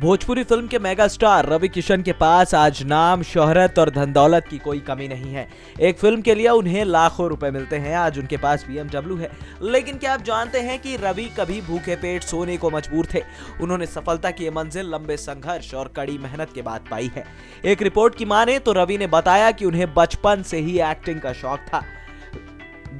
Bhojpuri film के mega star Ravi Kishan के पास आज नाम, शोहरत और धन दौलत की कोई कमी नहीं है। एक फ़िल्म के लिए उन्हें लाखों रुपए मिलते हैं। आज उनके पास बीएमडब्ल्यू है। लेकिन क्या आप जानते हैं कि रवि कभी भूखे पेट सोने को मजबूर थे? उन्होंने सफलता की मंजिल, लंबे संघर्ष और कड़ी मेहनत के बाद पाई है। एक रिपोर्ट की माने तो रवि ने बताया कि उन्हें बचपन से ही एक्टिंग का शौक था।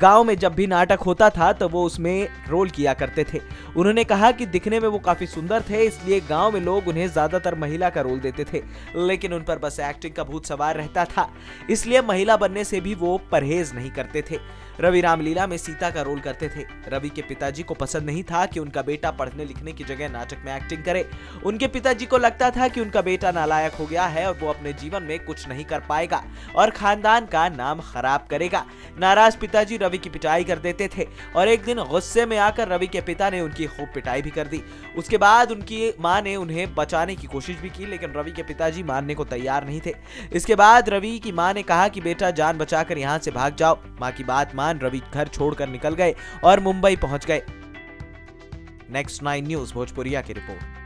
गाँव में जब भी नाटक होता था तो वो उसमें रोल किया करते थे। उन्होंने कहा कि दिखने में वो काफ़ी सुंदर थे, इसलिए गाँव में लोग उन्हें ज़्यादातर महिला का रोल देते थे। लेकिन उन पर बस एक्टिंग का भूत सवार रहता था। इसलिए महिला बनने से भी वो परहेज नहीं करते थे। रवि रामलीला में सीता का रोल करते थे। रवि के पिताजी को पसंद नहीं था कि उनका बेटा पढ़ने लिखने की जगह नाटक में एक्टिंग करे। उनके पिताजी को लगता था कि उनका बेटा नालायक हो गया है और वो अपने जीवन में कुछ नहीं कर पाएगा और खानदान का नाम खराब करेगा। नाराज़ पिताजी रवि की पिटाई कर देते थे और एक दिन गुस्से में आकर रवि के पिता ने उनकी खूब पिटाई भी कर दी। उसके बाद उनकी माँ ने उन्हें बचाने की कोशिश भी की, लेकिन रवि के पिताजी मानने को तैयार नहीं थे। इसके बाद रवि की माँ ने कहा कि, बेटा, जान बचाकर यहाँ से भाग जाओ। माँ की बात मान रवि घर छोड़कर निकल गए और मुंबई पहुँच गए। नेक्स्ट नाइन न्यूज़, भोजपुरिया की रिपोर्ट।